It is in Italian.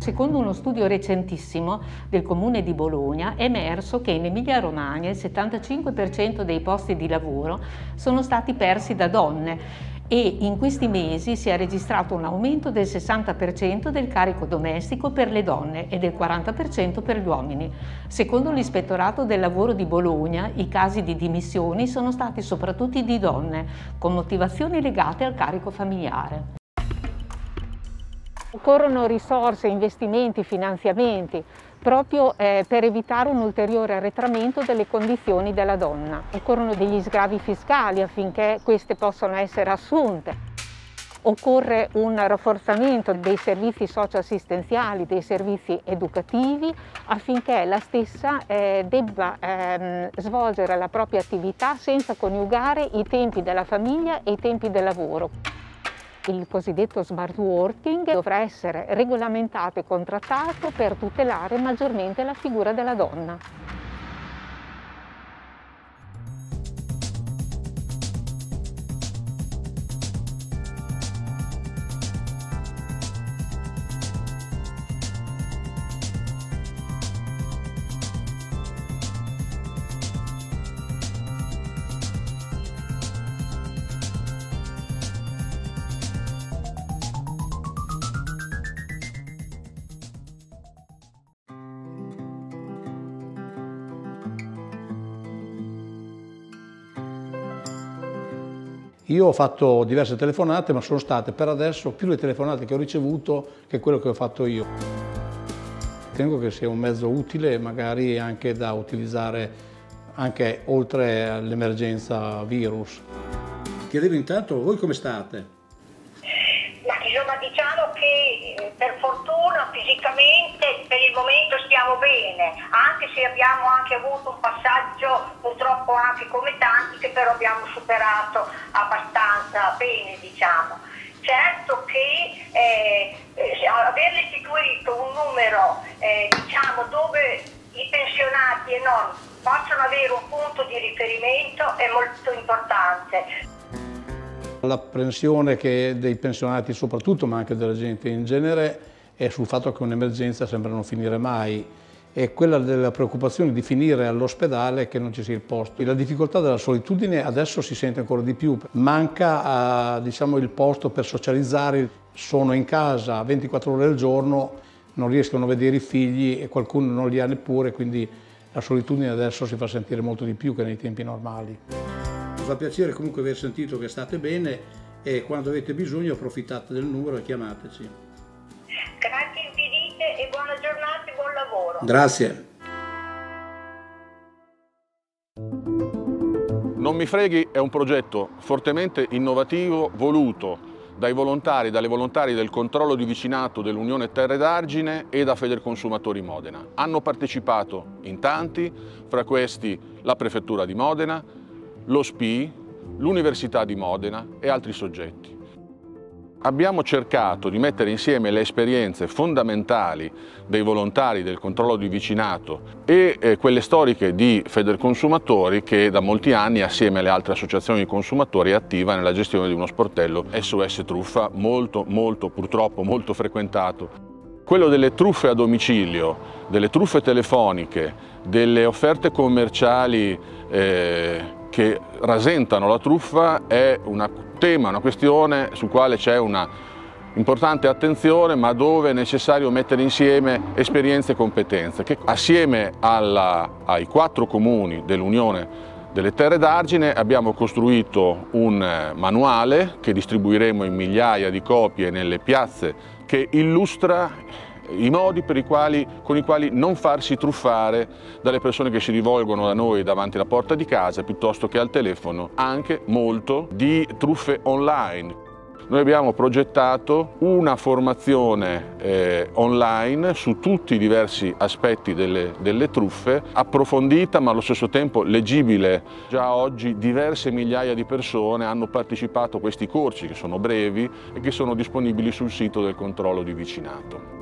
Secondo uno studio recentissimo del Comune di Bologna è emerso che in Emilia-Romagna il 75% dei posti di lavoro sono stati persi da donne e in questi mesi si è registrato un aumento del 60% del carico domestico per le donne e del 40% per gli uomini. Secondo l'Ispettorato del Lavoro di Bologna, i casi di dimissioni sono stati soprattutto di donne, con motivazioni legate al carico familiare. Occorrono risorse, investimenti, finanziamenti proprio eh, per evitare un ulteriore arretramento delle condizioni della donna. Occorrono degli sgravi fiscali affinché queste possano essere assunte. Occorre un rafforzamento dei servizi socioassistenziali, dei servizi educativi affinché la stessa eh, debba ehm, svolgere la propria attività senza coniugare i tempi della famiglia e i tempi del lavoro. Il cosiddetto smart working dovrà essere regolamentato e contrattato per tutelare maggiormente la figura della donna. Io ho fatto diverse telefonate, ma sono state per adesso più le telefonate che ho ricevuto che quello che ho fatto io. Ritengo che sia un mezzo utile, magari anche da utilizzare anche oltre all'emergenza virus. Chiedevo intanto, voi come state? insomma diciamo che eh, per fortuna fisicamente per il momento stiamo bene, anche se abbiamo anche avuto un passaggio purtroppo anche come tanti che però abbiamo superato bene diciamo. Certo che eh, eh, aver istituito un numero eh, diciamo, dove i pensionati e non possono avere un punto di riferimento è molto importante. L'apprensione dei pensionati soprattutto, ma anche della gente in genere, è sul fatto che un'emergenza sembra non finire mai e quella della preoccupazione di finire all'ospedale che non ci sia il posto. La difficoltà della solitudine adesso si sente ancora di più, manca diciamo, il posto per socializzare, sono in casa 24 ore al giorno, non riescono a vedere i figli e qualcuno non li ha neppure, quindi la solitudine adesso si fa sentire molto di più che nei tempi normali fa piacere comunque aver sentito che state bene e quando avete bisogno approfittate del numero e chiamateci. Grazie infinite e buona giornata e buon lavoro. Grazie. Non mi freghi è un progetto fortemente innovativo, voluto dai volontari, dalle volontarie del controllo di vicinato dell'Unione Terre d'Argine e da Federconsumatori Modena. Hanno partecipato in tanti, fra questi la Prefettura di Modena, lo SPI, l'Università di Modena e altri soggetti. Abbiamo cercato di mettere insieme le esperienze fondamentali dei volontari del controllo di vicinato e eh, quelle storiche di Federconsumatori che da molti anni assieme alle altre associazioni di consumatori è attiva nella gestione di uno sportello SOS Truffa molto molto purtroppo molto frequentato. Quello delle truffe a domicilio, delle truffe telefoniche, delle offerte commerciali eh, che rasentano la truffa è un tema, una questione sul quale c'è una importante attenzione ma dove è necessario mettere insieme esperienze e competenze che assieme alla, ai quattro comuni dell'Unione delle Terre d'Argine abbiamo costruito un manuale che distribuiremo in migliaia di copie nelle piazze che illustra i modi quali, con i quali non farsi truffare dalle persone che si rivolgono da noi davanti alla porta di casa piuttosto che al telefono, anche molto di truffe online. Noi abbiamo progettato una formazione eh, online su tutti i diversi aspetti delle, delle, truffe, approfondita ma allo stesso tempo leggibile. Già oggi diverse migliaia di persone hanno partecipato a questi corsi che sono brevi e che sono disponibili sul sito del controllo di vicinato.